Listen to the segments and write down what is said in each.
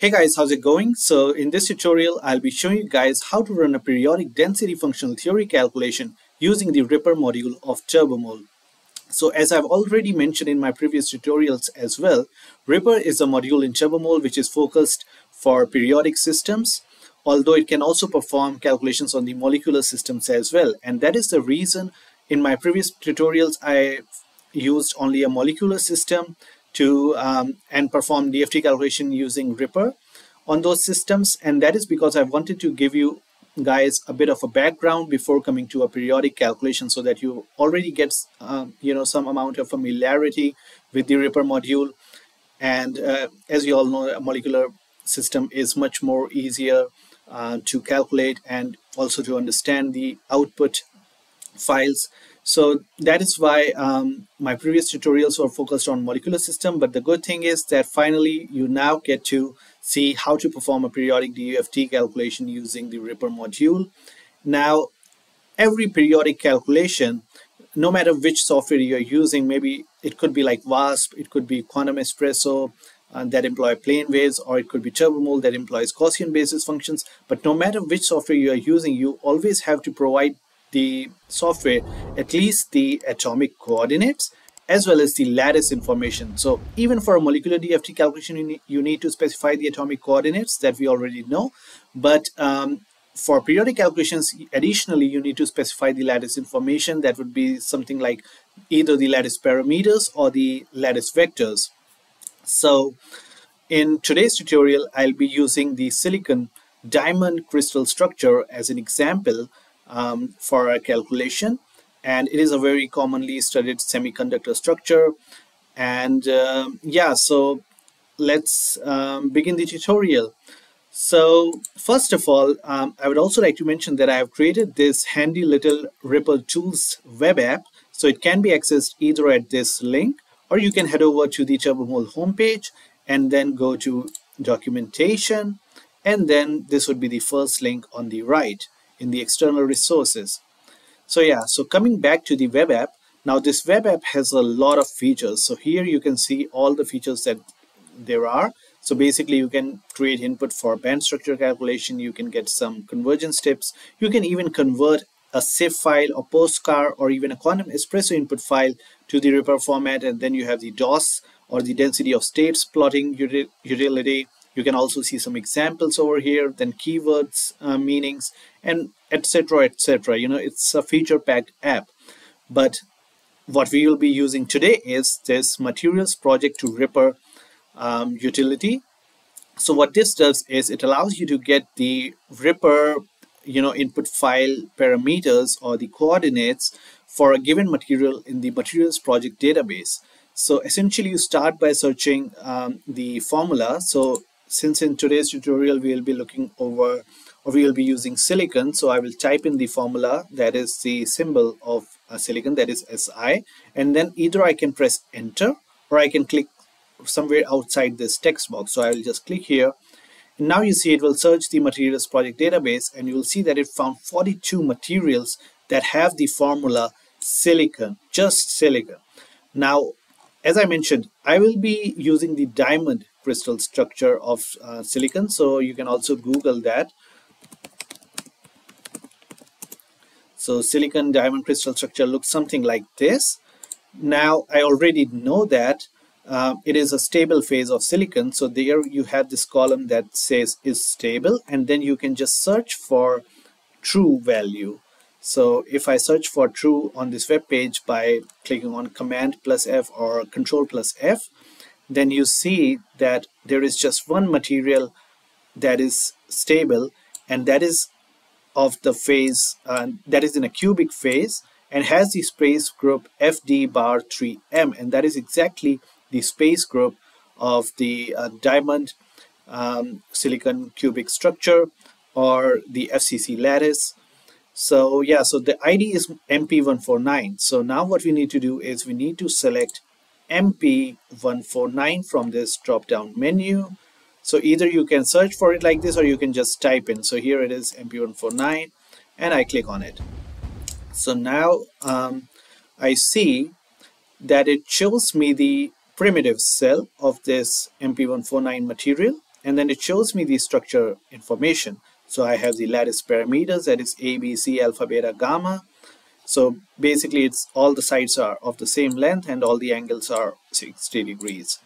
Hey guys, how's it going? So in this tutorial, I'll be showing you guys how to run a periodic density functional theory calculation using the RIPER module of TURBOMOLE. So as I've already mentioned in my previous tutorials as well, RIPER is a module in TURBOMOLE which is focused for periodic systems, although it can also perform calculations on the molecular systems as well. And that is the reason in my previous tutorials, I used only a molecular system to um, and perform DFT calculation using RIPER on those systems. And that is because I wanted to give you guys a bit of a background before coming to a periodic calculation so that you already get um, you know some amount of familiarity with the RIPER module. And uh, as you all know, a molecular system is much more easier uh, to calculate and also to understand the output files so that is why um, my previous tutorials were focused on molecular system, but the good thing is that finally you now get to see how to perform a periodic DFT calculation using the RIPER module. Now, every periodic calculation, no matter which software you're using, maybe it could be like VASP, it could be Quantum Espresso, uh, that employ plane waves, or it could be TURBOMOLE that employs Gaussian basis functions. But no matter which software you are using, you always have to provide the software at least the atomic coordinates as well as the lattice information. So even for a molecular DFT calculation, you need, to specify the atomic coordinates that we already know. But um, for periodic calculations, additionally, you need to specify the lattice information. That would be something like either the lattice parameters or the lattice vectors. So in today's tutorial, I'll be using the silicon diamond crystal structure as an example um, for a calculation. And it is a very commonly studied semiconductor structure. And uh, yeah so let's um, begin the tutorial. So first of all um, I would also like to mention that I have created this handy little RIPER Tools web app. So it can be accessed either at this link or you can head over to the TURBOMOLE homepage and then go to documentation. And then this would be the first link on the right in the external resources. So yeah, so coming back to the web app, now this web app has a lot of features. So here you can see all the features that there are. So basically you can create input for band structure calculation. You can get some convergence tips. You can even convert a CIF file a POSCAR, or even a quantum espresso input file to the RIPER format. And then you have the DOS or the density of states plotting utility. You can also see some examples over here, then keywords, uh, meanings, and etc. etc. You know, it's a feature-packed app. But what we will be using today is this materials project to RIPER um, utility. So what this does is it allows you to get the RIPER you know input file parameters or the coordinates for a given material in the materials project database so essentially you start by searching um, the formula so since in today's tutorial we will be looking over or we will be using silicon. So I will type in the formula that is the symbol of a silicon that is SI and then either I can press enter or I can click somewhere outside this text box. So I will just click here. And now you see it will search the materials project database and you will see that it found 42 materials that have the formula silicon just silicon. Now as I mentioned I will be using the diamond crystal structure of uh, silicon. So you can also google that. So silicon diamond crystal structure looks something like this. Now I already know that uh, it is a stable phase of silicon. So there you have this column that says is stable and then you can just search for true value. So if I search for true on this web page by clicking on command plus F or control plus F then you see that there is just one material that is stable and that is of the phase uh, that is in a cubic phase and has the space group FD bar 3M and that is exactly the space group of the uh, diamond um, silicon cubic structure or the FCC lattice. So yeah, so the ID is MP149. So now what we need to do is we need to select MP149 from this drop down menu. So either you can search for it like this or you can just type in. So here it is MP149 and I click on it. So now um, I see that it shows me the primitive cell of this MP149 material. and then it shows me the structure information. So I have the lattice parameters that is A, B, C, alpha, beta, gamma. So basically it's all the sides are of the same length and all the angles are 60 degrees.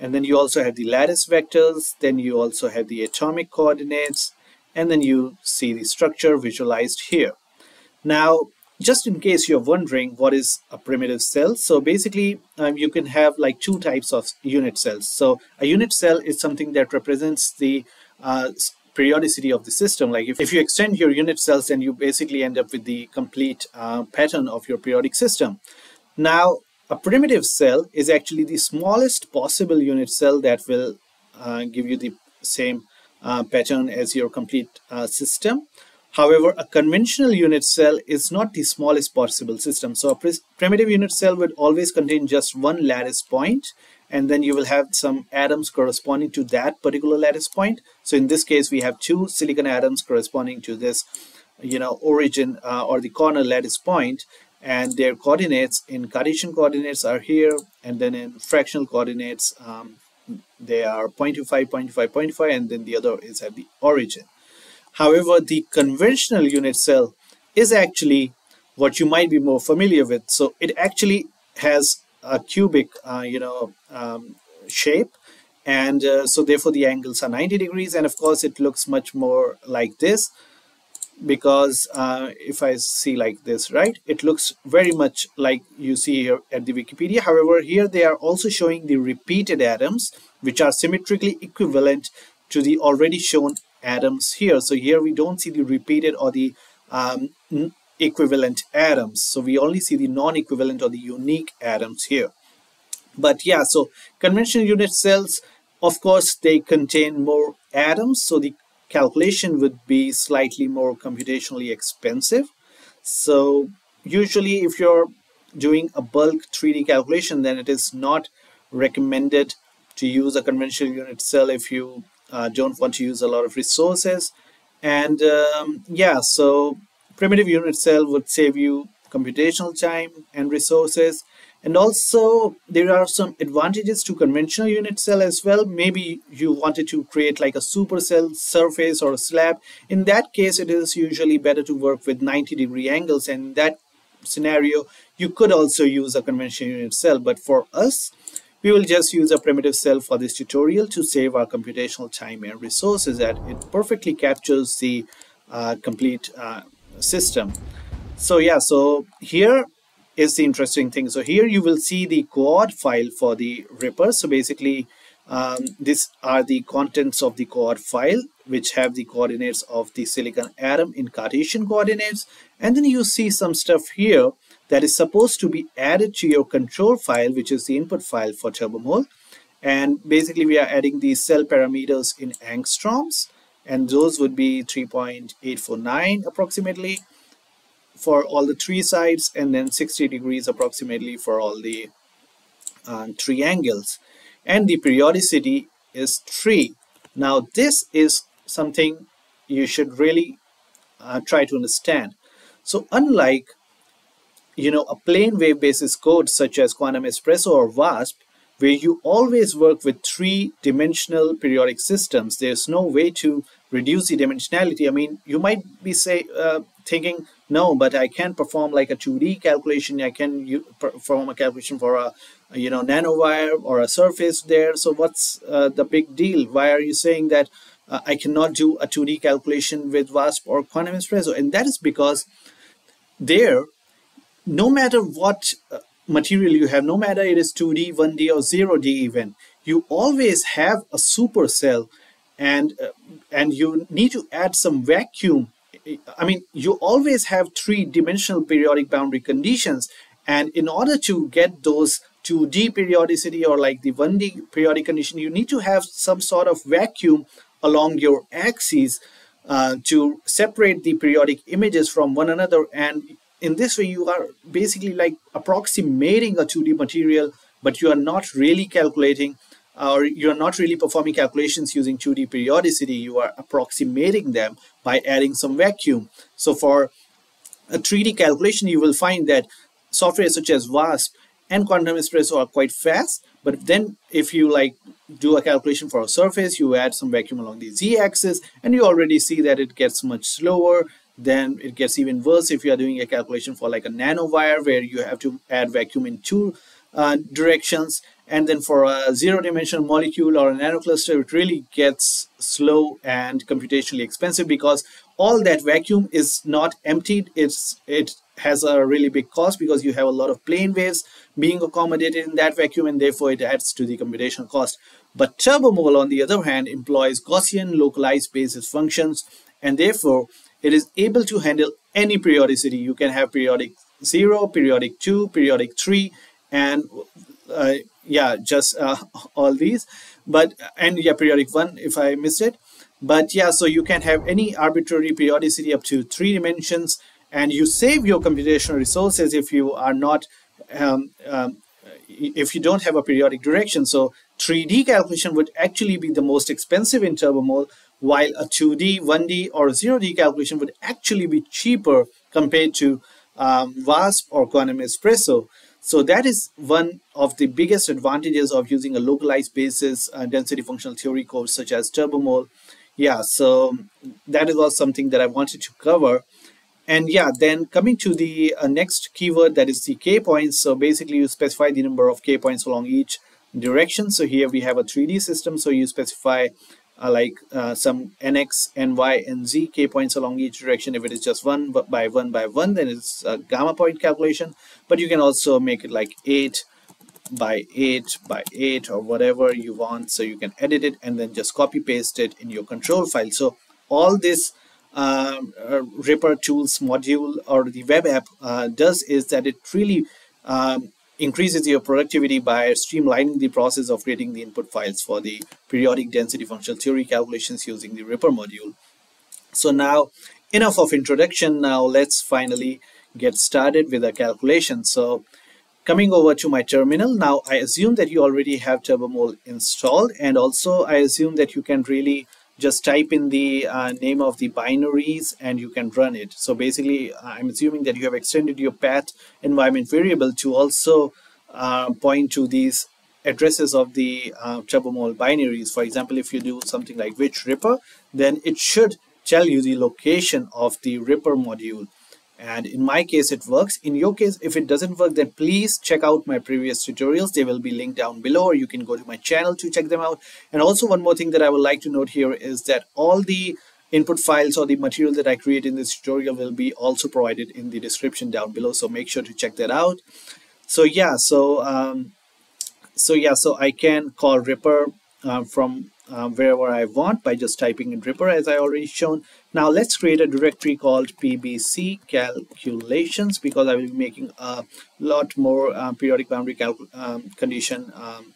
And then you also have the lattice vectors, then you also have the atomic coordinates, and then you see the structure visualized here. Now, just in case you're wondering what is a primitive cell, so basically um, you can have like two types of unit cells. So a unit cell is something that represents the uh, periodicity of the system. Like if, if you extend your unit cells, then you basically end up with the complete uh, pattern of your periodic system. Now, a primitive cell is actually the smallest possible unit cell that will uh, give you the same uh, pattern as your complete uh, system. However, a conventional unit cell is not the smallest possible system. So a primitive unit cell would always contain just one lattice point, and then you will have some atoms corresponding to that particular lattice point. So in this case, we have two silicon atoms corresponding to this, you know, origin uh, or the corner lattice point, and their coordinates in Cartesian coordinates are here, and then in fractional coordinates, um, they are 0.25, 0.25, 0.5, and then the other is at the origin. However, the conventional unit cell is actually what you might be more familiar with. So it actually has a cubic, uh, you know, um, shape. And uh, so therefore the angles are 90 degrees. And of course it looks much more like this because uh, if I see like this, right, it looks very much like you see here at the Wikipedia. However, here they are also showing the repeated atoms, which are symmetrically equivalent to the already shown atoms here. So here we don't see the repeated or the um, equivalent atoms. So we only see the non-equivalent or the unique atoms here. But yeah, so conventional unit cells, of course, they contain more atoms. So the calculation would be slightly more computationally expensive. So usually if you're doing a bulk 3D calculation, then it is not recommended to use a conventional unit cell if you uh, don't want to use a lot of resources. And um, yeah, so primitive unit cell would save you computational time and resources. And also there are some advantages to conventional unit cell as well. Maybe you wanted to create like a supercell surface or a slab. In that case, it is usually better to work with 90 degree angles. And in that scenario, you could also use a conventional unit cell. But for us, we will just use a primitive cell for this tutorial to save our computational time and resources that it perfectly captures the uh, complete uh, system. So yeah, so here is the interesting thing. So here you will see the coord file for the RIPER. So basically, um, these are the contents of the coord file, which have the coordinates of the silicon atom in Cartesian coordinates. And then you see some stuff here that is supposed to be added to your control file, which is the input file for Turbomole. And basically we are adding the cell parameters in angstroms, and those would be 3.849 approximately for all the three sides, and then 60 degrees approximately for all the uh, three angles. And the periodicity is 3. Now this is something you should really uh, try to understand. So unlike you know, a plane wave basis code such as Quantum Espresso or VASP, where you always work with three-dimensional periodic systems, there's no way to reduce the dimensionality. I mean, you might be say uh, thinking, no, but I can perform like a 2D calculation. I can perform a calculation for a, a you know nanowire or a surface there. So what's uh, the big deal? Why are you saying that uh, I cannot do a 2D calculation with VASP or Quantum Espresso? And that is because there no matter what uh, material you have, no matter it is 2D, 1D, or 0D even, you always have a supercell and, uh, and you need to add some vacuum. I mean, you always have three-dimensional periodic boundary conditions. And in order to get those 2D periodicity or like the 1D periodic condition, you need to have some sort of vacuum along your axes uh, to separate the periodic images from one another. And in this way you are basically like approximating a 2D material, but you are not really calculating or you're not really performing calculations using 2D periodicity. You are approximating them by adding some vacuum. So for a 3D calculation, you will find that software such as VASP and Quantum Espresso are quite fast, But then if you like do a calculation for a surface, you add some vacuum along the z-axis and you already see that it gets much slower. Then it gets even worse if you are doing a calculation for like a nanowire where you have to add vacuum in two uh, directions. And then for a zero dimensional molecule or a nanocluster, it really gets slow and computationally expensive because all that vacuum is not emptied. It's it has a really big cost because you have a lot of plane waves being accommodated in that vacuum and therefore it adds to the computational cost. But TurboMole, on the other hand employs Gaussian localized basis functions and therefore it is able to handle any periodicity. You can have periodic 0, periodic 2, periodic 3 and uh, yeah just uh, all these. But and yeah periodic 1 if I missed it. But yeah so you can have any arbitrary periodicity up to three dimensions. And you save your computational resources if you are not um, um, if you don't have a periodic direction so 3d calculation would actually be the most expensive in turbomole while a 2d 1d or 0d calculation would actually be cheaper compared to um, VASP or quantum espresso so that is one of the biggest advantages of using a localized basis uh, density functional theory course such as TurboMole. yeah so that is all something that i wanted to cover and yeah, then coming to the uh, next keyword that is the k points. So basically you specify the number of k points along each direction. So here we have a 3D system. So you specify like uh, some nx, ny, and z k points along each direction. If it is just one by one by one, then it's a gamma point calculation. But you can also make it like 8 by 8 by 8 or whatever you want. So you can edit it and then just copy paste it in your control file. So all this um, uh, RIPER Tools module or the web app uh, does is that it really um, increases your productivity by streamlining the process of creating the input files for the periodic density functional theory calculations using the RIPER module. So now enough of introduction. Now let's finally get started with the calculation. So coming over to my terminal, now I assume that you already have TURBOMOLE installed and also I assume that you can really just type in the uh, name of the binaries and you can run it. So basically, I'm assuming that you have extended your path environment variable to also uh, point to these addresses of the uh, TURBOMOLE binaries. For example, if you do something like which RIPER, then it should tell you the location of the RIPER module and in my case it works. In your case if it doesn't work then please check out my previous tutorials. They will be linked down below or you can go to my channel to check them out. And also one more thing that I would like to note here is that all the input files or the material that I create in this tutorial will be also provided in the description down below. So make sure to check that out. So yeah so um, so yeah so I can call RIPER uh, from uh, wherever I want by just typing in RIPER as I already shown. Now let's create a directory called PBC calculations because I will be making a lot more uh, periodic boundary um, condition um,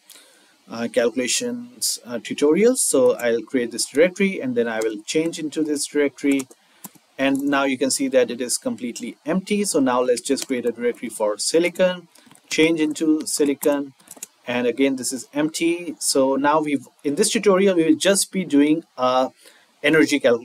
uh, calculations uh, tutorials. So I'll create this directory and then I will change into this directory and now you can see that it is completely empty. So now let's just create a directory for silicon, change into silicon and again this is empty so now we've in this tutorial we will just be doing a energy cal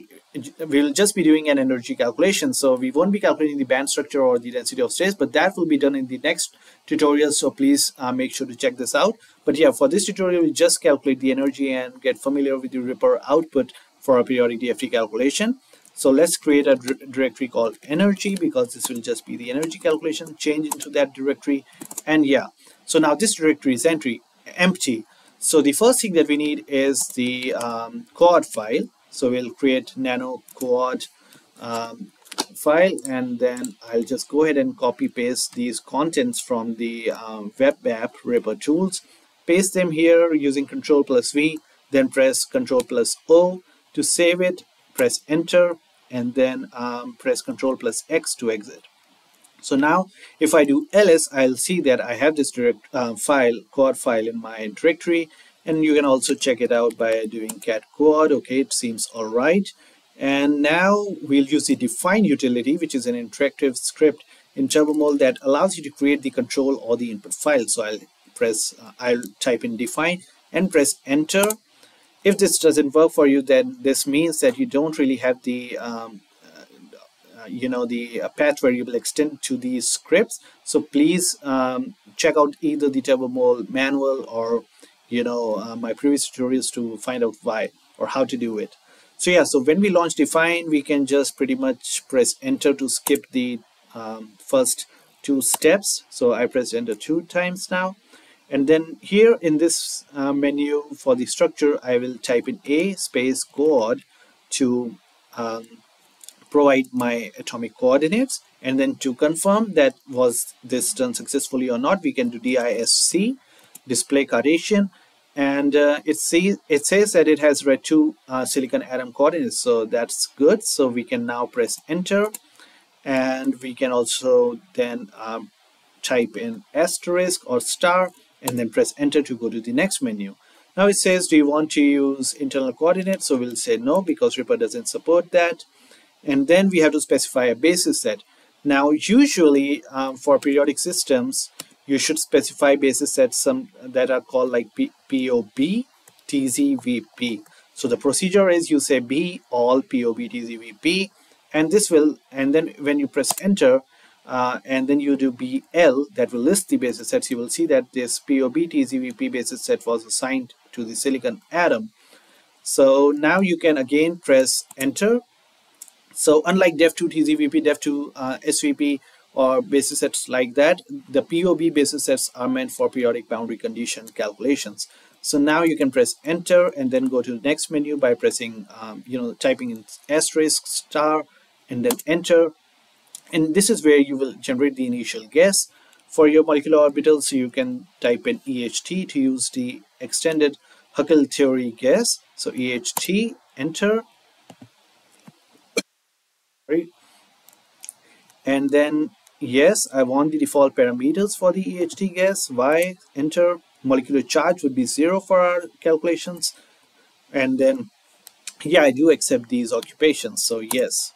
we'll just be doing an energy calculation. So we won't be calculating the band structure or the density of states but that will be done in the next tutorial. So please uh, make sure to check this out. But yeah for this tutorial we just calculate the energy and get familiar with the RIPER output for a periodic DFT calculation. So let's create a directory called energy because this will just be the energy calculation change into that directory. And yeah so now this directory is entry empty. So the first thing that we need is the um, coord file. So we'll create nano coord um, file and then I'll just go ahead and copy paste these contents from the um, web app RIPER tools. Paste them here using control plus V, then press control plus O to save it, press enter and then um, press control plus X to exit. So now if I do ls, I'll see that I have this direct uh, file, coord file in my directory. And you can also check it out by doing cat coord. Okay, it seems all right. And now we'll use the define utility, which is an interactive script in TURBOMOLE that allows you to create the control or the input file. So I'll press, uh, I'll type in define and press enter. If this doesn't work for you, then this means that you don't really have the um, you know the uh, path variable extend to these scripts. So please um, check out either the turbomole manual or you know uh, my previous tutorials to find out why or how to do it. So yeah so when we launch define we can just pretty much press enter to skip the um, first two steps. So I pressed enter two times now. And then here in this uh, menu for the structure I will type in a space god to um, provide my atomic coordinates and then to confirm that was this done successfully or not we can do disc display Cartesian and uh, it, see, it says that it has read two uh, silicon atom coordinates so that's good. So we can now press enter and we can also then um, type in asterisk or star and then press enter to go to the next menu. Now it says do you want to use internal coordinates? So we'll say no because RIPER doesn't support that and then we have to specify a basis set. Now, usually um, for periodic systems, you should specify basis sets some that are called like P POB, TZVP. So the procedure is you say B all POB TZVP, and this will and then when you press enter uh, and then you do BL that will list the basis sets. You will see that this POB TZVP basis set was assigned to the silicon atom. So now you can again press enter so unlike DEF2 TZVP, DEF2 uh, SVP, or basis sets like that, the POB basis sets are meant for periodic boundary condition calculations. So now you can press enter and then go to the next menu by pressing, um, you know, typing in asterisk star and then enter. And this is where you will generate the initial guess for your molecular orbital. So you can type in EHT to use the extended Huckel theory guess. So EHT, enter, right? And then, yes, I want the default parameters for the EHT gas, Y, enter, molecular charge would be zero for our calculations. And then, yeah, I do accept these occupations, so yes.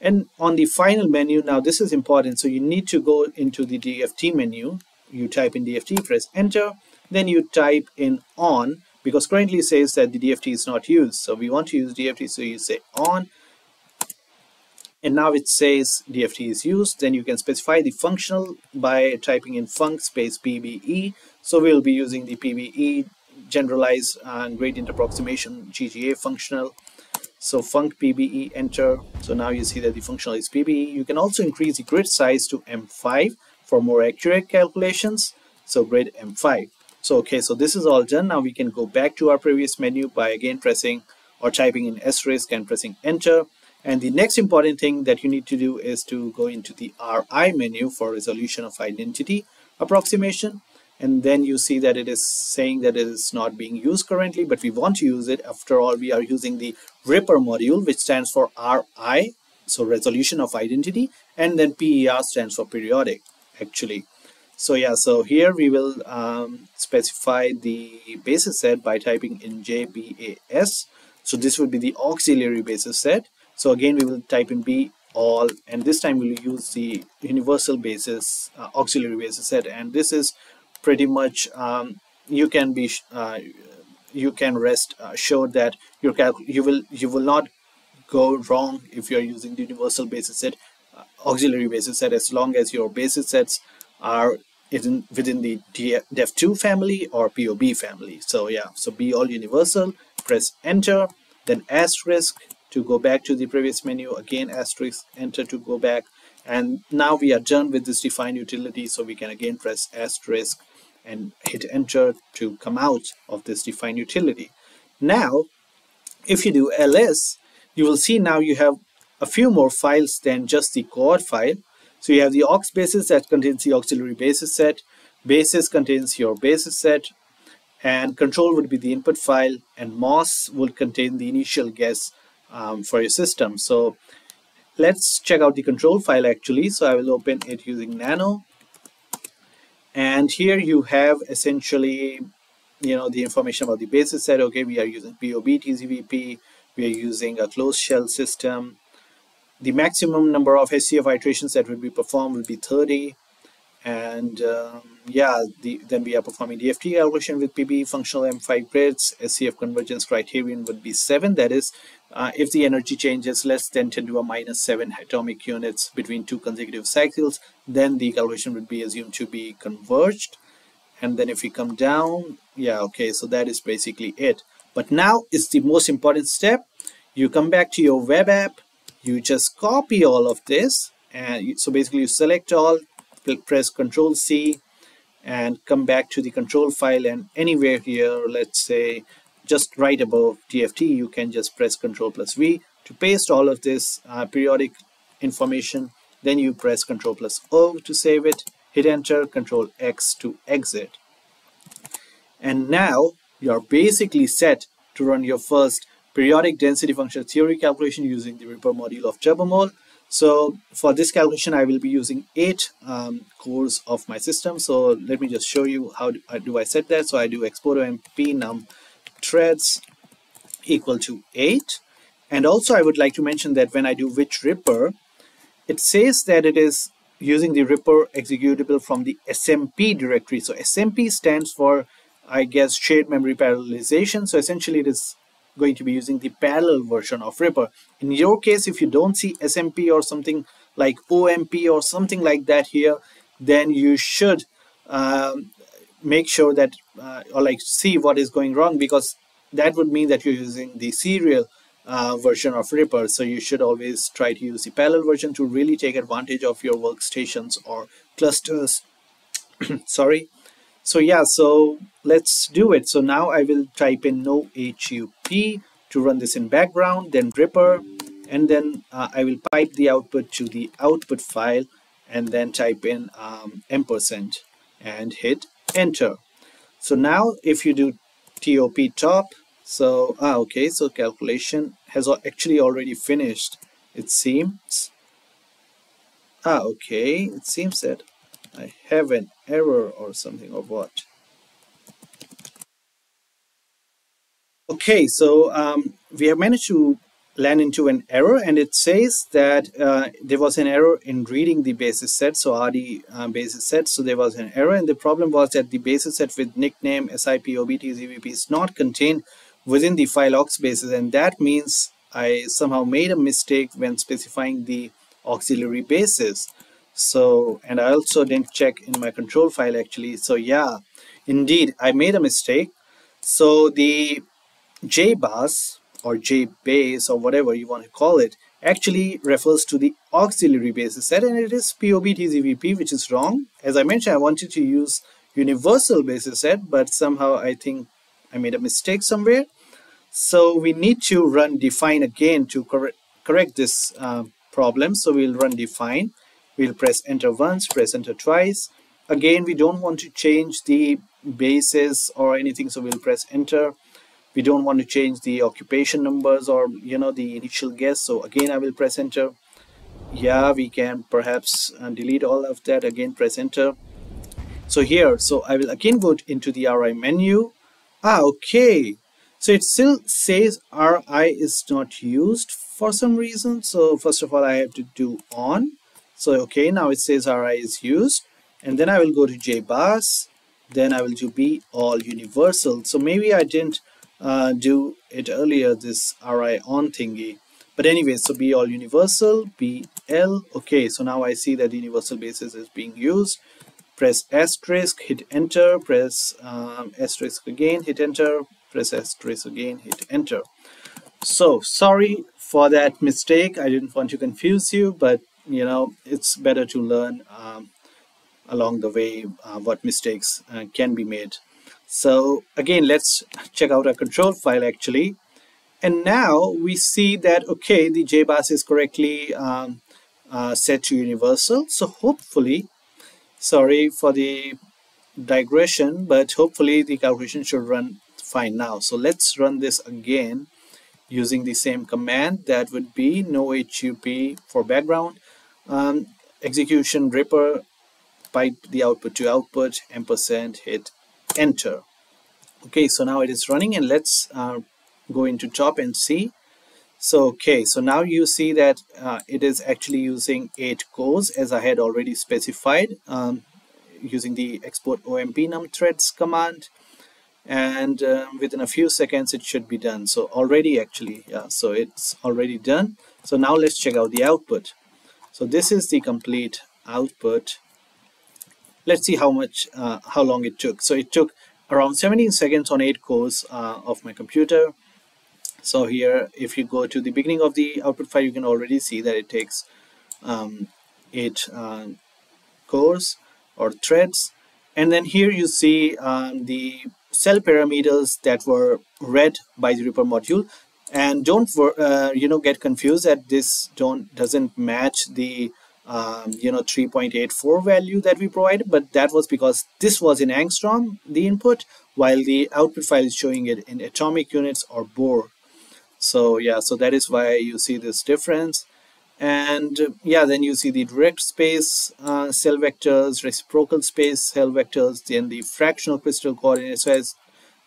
And on the final menu, now this is important, so you need to go into the DFT menu, you type in DFT, press enter, then you type in on, because currently it says that the DFT is not used, so we want to use DFT, so you say on, and now it says DFT is used then you can specify the functional by typing in func space PBE so we'll be using the PBE generalized and gradient approximation GGA functional. So func PBE enter. So now you see that the functional is PBE you can also increase the grid size to M5 for more accurate calculations. So grid M5 so okay so this is all done. Now we can go back to our previous menu by again pressing or typing in asterisk and pressing enter and the next important thing that you need to do is to go into the RI menu for resolution of identity approximation. And then you see that it is saying that it is not being used currently, but we want to use it. After all, we are using the RIPER module, which stands for RI, so resolution of identity, and then PER stands for periodic, actually. So yeah, so here we will um, specify the basis set by typing in JBAS. So this would be the auxiliary basis set. So again, we will type in B all, and this time we'll use the universal basis, uh, auxiliary basis set, and this is pretty much um, you can be uh, you can rest assured that your you will you will not go wrong if you're using the universal basis set, uh, auxiliary basis set, as long as your basis sets are in, within the DEF2 family or POB family. So yeah, so be all universal, press enter, then asterisk, to go back to the previous menu again asterisk enter to go back. And now we are done with this define utility so we can again press asterisk and hit enter to come out of this define utility. Now if you do ls you will see now you have a few more files than just the coord file. So you have the aux basis that contains the auxiliary basis set basis contains your basis set and control would be the input file and MOS would contain the initial guess um, for your system. So let's check out the control file actually. So I will open it using nano. And here you have essentially, you know, the information about the basis set. Okay, we are using POB TZVP. We are using a closed shell system. The maximum number of SCF iterations that will be performed will be 30. and um, yeah the, then we are performing DFT calculation with PB functional M5 grids SCF convergence criterion would be 7 that is uh, if the energy change is less than 10 to a minus 7 atomic units between two consecutive cycles then the calculation would be assumed to be converged. And then if we come down yeah okay so that is basically it. But now is the most important step. You come back to your web app you just copy all of this and so basically you select all press Control C and come back to the control file and anywhere here, let's say just right above DFT, you can just press Control plus V to paste all of this uh, periodic information. Then you press Control plus O to save it, hit enter, Control X to exit. And now you're basically set to run your first periodic density function theory calculation using the RIPER module of Turbomole. So for this calculation, I will be using eight um, cores of my system. So let me just show you how do I, do I set that. So I do export MP num threads equal to eight. And also I would like to mention that when I do which RIPER, it says that it is using the RIPER executable from the SMP directory. So SMP stands for, I guess, shared memory parallelization. So essentially it is going to be using the parallel version of RIPER. In your case, if you don't see SMP or something like OMP or something like that here, then you should um, make sure that uh, or like see what is going wrong because that would mean that you're using the serial uh, version of RIPER. So you should always try to use the parallel version to really take advantage of your workstations or clusters. Sorry. So yeah, so let's do it. So now I will type in no HUP to run this in background, then RIPER, and then uh, I will pipe the output to the output file and then type in um, ampersand and hit enter. So now if you do TOP top, so ah, okay, so calculation has actually already finished. It seems. Ah, okay, it seems that I have an error or something or what. Okay, so um, we have managed to land into an error and it says that uh, there was an error in reading the basis set, so RD uh, basis set, so there was an error and the problem was that the basis set with nickname SIP, OBT, ZVP is not contained within the file aux basis and that means I somehow made a mistake when specifying the auxiliary basis. So and I also didn't check in my control file actually. So yeah indeed I made a mistake. So the JBAS or J base or whatever you want to call it actually refers to the auxiliary basis. Set and it is POB POBTZVP which is wrong. As I mentioned I wanted to use universal basis set but somehow I think I made a mistake somewhere. So we need to run define again to correct correct this uh, problem. So we'll run define. We'll press enter once press enter twice. Again we don't want to change the basis or anything so we'll press enter we don't want to change the occupation numbers or you know the initial guess. So again I will press enter. Yeah we can perhaps uh, delete all of that. Again press enter. So here so I will again go into the RI menu. Ah okay. So it still says RI is not used for some reason. So first of all I have to do on. So okay, now it says RI is used. And then I will go to JBAS, then I will do be all universal. So maybe I didn't uh, do it earlier, this RI on thingy. But anyway, so be all universal, BL, okay, so now I see that universal basis is being used. Press asterisk, hit enter, press um, asterisk again, hit enter, press asterisk again, hit enter. So sorry for that mistake. I didn't want to confuse you, but you know it's better to learn um, along the way uh, what mistakes uh, can be made so again let's check out our control file actually. And now we see that okay the JBAS is correctly um, uh, set to universal. So hopefully sorry for the digression but hopefully the calculation should run fine now. So let's run this again using the same command. That would be no HUP for background um, execution riper pipe the output to output ampersand hit enter. Okay so now it is running and let's uh, go into top and see. So okay so now you see that uh, it is actually using eight cores as I had already specified um, using the export omp num threads command. And um, within a few seconds it should be done. So already actually yeah so it's already done. So now let's check out the output. So this is the complete output let's see how much uh, how long it took. So it took around 17 seconds on 8 cores uh, of my computer. So here if you go to the beginning of the output file you can already see that it takes um, 8 uh, cores or threads. And then here you see um, the cell parameters that were read by the RIPER module. And don't uh, you know get confused that this don't doesn't match the um, you know 3.84 value that we provided but that was because this was in angstrom the input while the output file is showing it in atomic units or bohr. So yeah so that is why you see this difference. And uh, yeah then you see the direct space uh, cell vectors reciprocal space cell vectors then the fractional crystal coordinates. So as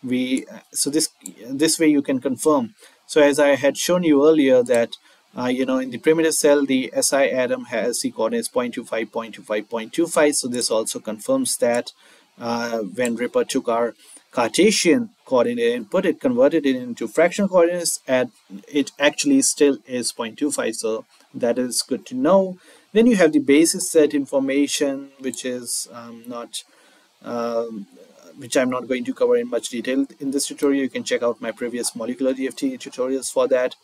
we so this this way you can confirm. So as i had shown you earlier that uh, you know in the primitive cell the si atom has the coordinates 0.25 0.25 0.25 so this also confirms that uh, when RIPER took our Cartesian coordinate input, it converted it into fractional coordinates and it actually still is 0.25. So that is good to know. Then you have the basis set information, which is um, not, um, which I'm not going to cover in much detail in this tutorial. You can check out my previous molecular DFT tutorials for that.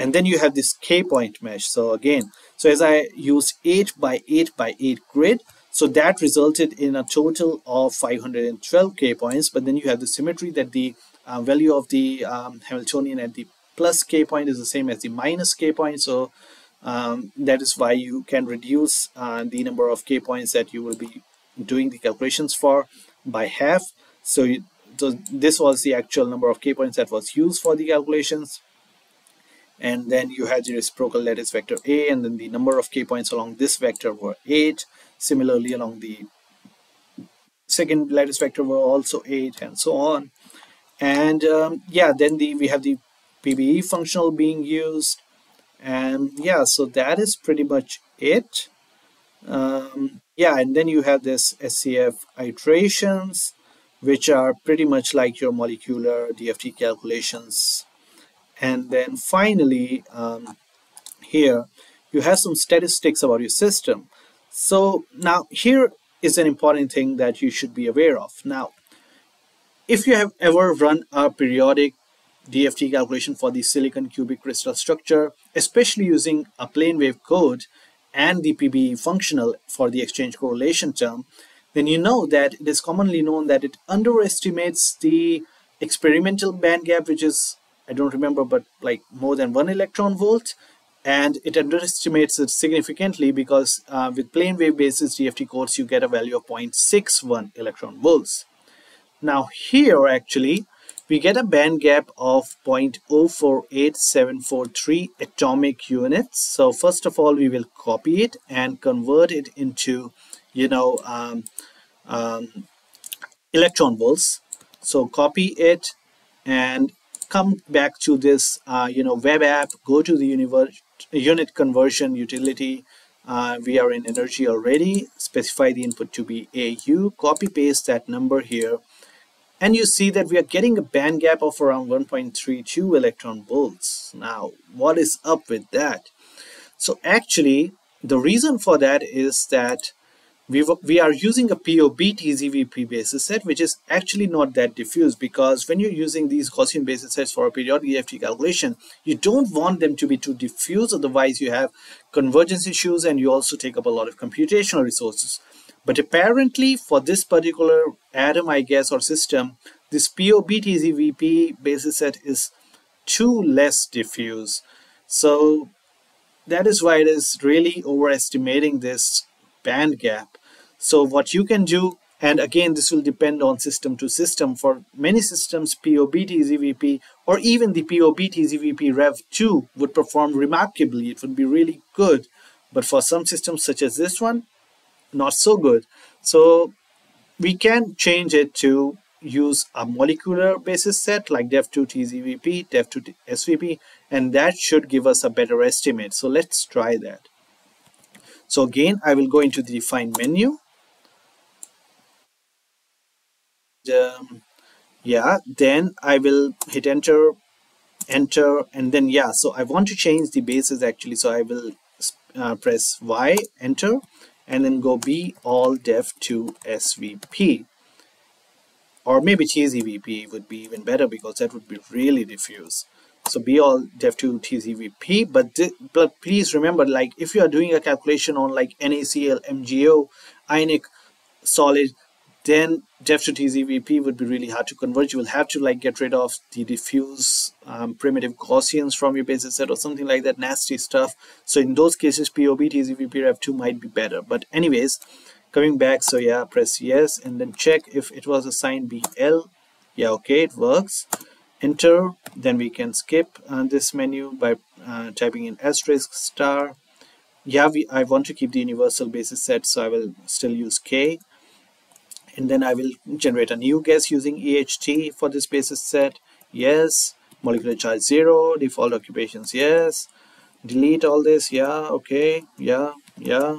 And then you have this K-point mesh. So again, so as I use 8 by 8 by 8 grid, so that resulted in a total of 512 K points, but then you have the symmetry that the uh, value of the um, Hamiltonian at the plus K point is the same as the minus K point. So um, that is why you can reduce uh, the number of K points that you will be doing the calculations for by half. So, you, so this was the actual number of K points that was used for the calculations and then you had the reciprocal lattice vector A and then the number of K points along this vector were 8 similarly along the second lattice vector were also 8 and so on. And um, yeah then the we have the PBE functional being used. And yeah so that is pretty much it. Um, yeah and then you have this SCF iterations which are pretty much like your molecular DFT calculations and then finally um, here you have some statistics about your system. So now here is an important thing that you should be aware of. Now if you have ever run a periodic DFT calculation for the silicon cubic crystal structure especially using a plane wave code and the PBE functional for the exchange correlation term then you know that it is commonly known that it underestimates the experimental band gap which is I don't remember, but like more than one electron volt. And it underestimates it significantly because uh, with plane wave basis DFT codes, you get a value of 0.61 electron volts. Now here actually, we get a band gap of 0.048743 atomic units. So first of all, we will copy it and convert it into, you know, um, um, electron volts. So copy it and come back to this uh, you know web app go to the universe, unit conversion utility uh, we are in energy already specify the input to be AU copy paste that number here and you see that we are getting a band gap of around 1.32 electron volts. Now what is up with that? So actually the reason for that is that we, we are using a POB TZVP basis set, which is actually not that diffuse because when you're using these Gaussian basis sets for a periodic DFT calculation, you don't want them to be too diffuse, otherwise you have convergence issues and you also take up a lot of computational resources. But apparently for this particular atom, I guess, or system, this POB TZVP basis set is too less diffuse. So that is why it is really overestimating this band gap. So what you can do, and again, this will depend on system to system. For many systems, POBTZVP or even the POBTZVP Rev 2 would perform remarkably. It would be really good. But for some systems such as this one, not so good. So we can change it to use a molecular basis set like def2 tzvp def2 svp and that should give us a better estimate so let's try that so again i will go into the define menu um, yeah then I will hit enter enter and then yeah so I want to change the bases actually so I will uh, press Y enter and then go be all def to SVP or maybe TZVP would be even better because that would be really diffuse. So be all def to TZVP but, but please remember like if you are doing a calculation on like NaCl MgO ionic solid then def2 TZVP would be really hard to convert. You will have to like get rid of the diffuse um, primitive Gaussians from your basis set or something like that nasty stuff. So in those cases, POB TZVP Rev2 might be better. But anyways, coming back, so yeah, press yes and then check if it was assigned BL. Yeah, okay, it works. Enter, then we can skip uh, this menu by uh, typing in asterisk star. Yeah, we, I want to keep the universal basis set, so I will still use K and then I will generate a new guess using EHT for this basis set. Yes. Molecular charge zero. Default occupations yes. Delete all this. Yeah. Okay. Yeah. Yeah.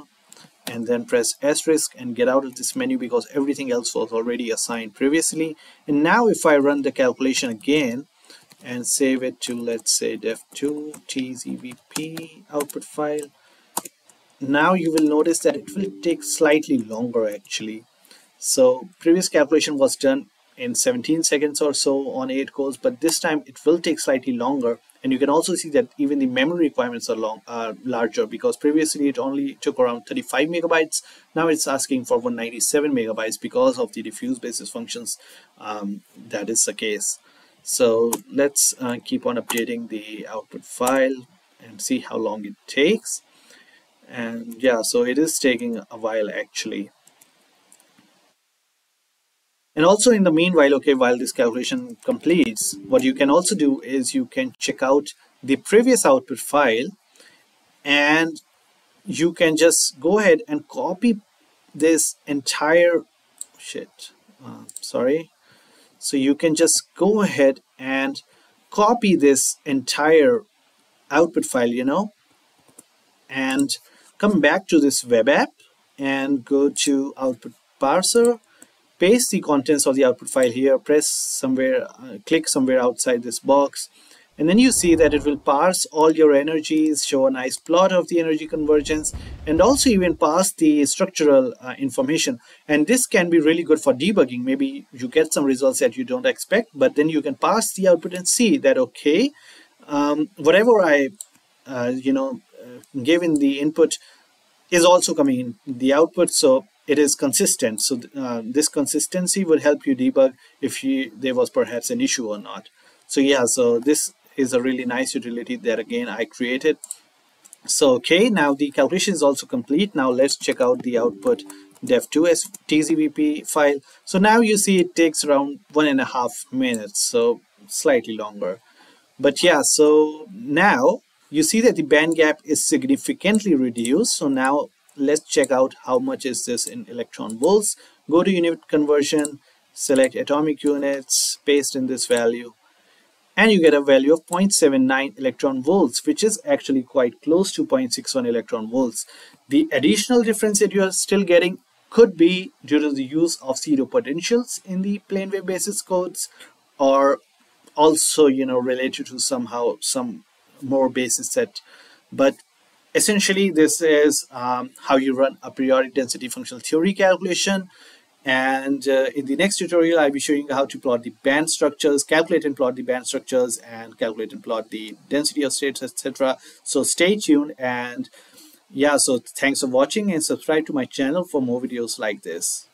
And then press asterisk and get out of this menu because everything else was already assigned previously. And now if I run the calculation again and save it to let's say def2 tzvp output file now you will notice that it will take slightly longer actually so previous calculation was done in 17 seconds or so on 8 cores, but this time it will take slightly longer. And you can also see that even the memory requirements are long, are larger because previously it only took around 35 megabytes. Now it's asking for 197 megabytes because of the diffuse basis functions. Um, that is the case. So let's uh, keep on updating the output file and see how long it takes. And yeah, so it is taking a while actually. And also in the meanwhile, okay, while this calculation completes, what you can also do is you can check out the previous output file and you can just go ahead and copy this entire shit uh, sorry. So you can just go ahead and copy this entire output file you know and come back to this web app and go to output parser paste the contents of the output file here, press somewhere, uh, click somewhere outside this box, and then you see that it will parse all your energies, show a nice plot of the energy convergence, and also even pass the structural uh, information. And this can be really good for debugging. Maybe you get some results that you don't expect, but then you can pass the output and see that, okay, um, whatever I, uh, you know, uh, gave in the input is also coming in the output. So it is consistent. So uh, this consistency would help you debug if you, there was perhaps an issue or not. So yeah, so this is a really nice utility that again I created. So okay, now the calculation is also complete. Now let's check out the output def2 tzvp file. So now you see it takes around one and a half minutes, so slightly longer. But yeah, so now you see that the band gap is significantly reduced. So now let's check out how much is this in electron volts. Go to unit conversion select atomic units paste in this value and you get a value of 0.79 electron volts which is actually quite close to 0.61 electron volts. The additional difference that you are still getting could be due to the use of zero potentials in the plane wave basis codes or also you know related to somehow some more basis set. But essentially this is um, how you run a periodic density functional theory calculation. And uh, in the next tutorial I'll be showing you how to plot the band structures calculate and plot the band structures and calculate and plot the density of states etc so stay tuned and yeah so thanks for watching and subscribe to my channel for more videos like this